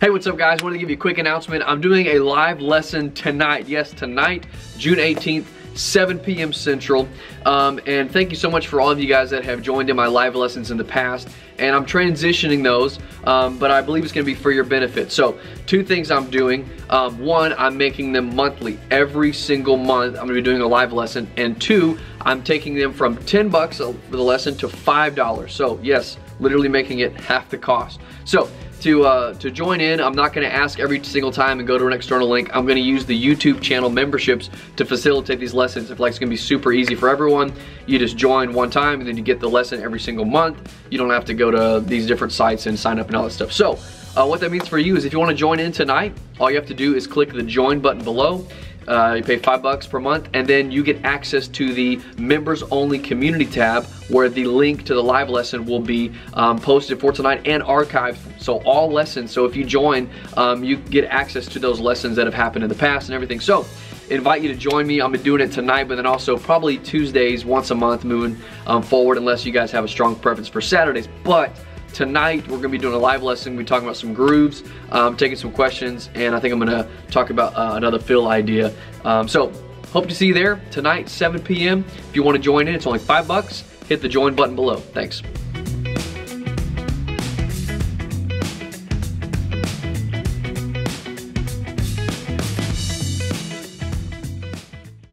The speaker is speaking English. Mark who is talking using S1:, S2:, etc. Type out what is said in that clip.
S1: Hey, what's up guys? Wanted to give you a quick announcement. I'm doing a live lesson tonight. Yes, tonight, June 18th, 7 p.m. Central. Um, and thank you so much for all of you guys that have joined in my live lessons in the past. And I'm transitioning those, um, but I believe it's gonna be for your benefit. So, two things I'm doing. Um, one, I'm making them monthly. Every single month, I'm gonna be doing a live lesson. And two, I'm taking them from 10 bucks for the lesson to $5. So, yes, literally making it half the cost. So, to, uh, to join in. I'm not gonna ask every single time and go to an external link. I'm gonna use the YouTube channel memberships to facilitate these lessons. If like it's gonna be super easy for everyone, you just join one time and then you get the lesson every single month. You don't have to go to these different sites and sign up and all that stuff. So uh, what that means for you is if you wanna join in tonight, all you have to do is click the join button below uh, you pay five bucks per month, and then you get access to the members only community tab where the link to the live lesson will be um, posted for tonight and archived. So all lessons, so if you join, um, you get access to those lessons that have happened in the past and everything. So invite you to join me. I'm doing it tonight, but then also probably Tuesdays once a month moving um, forward unless you guys have a strong preference for Saturdays. But Tonight, we're gonna be doing a live lesson. We're talking about some grooves, um, taking some questions, and I think I'm gonna talk about uh, another fill idea. Um, so, hope to see you there tonight, 7 p.m. If you wanna join in, it's only five bucks. Hit the join button below. Thanks.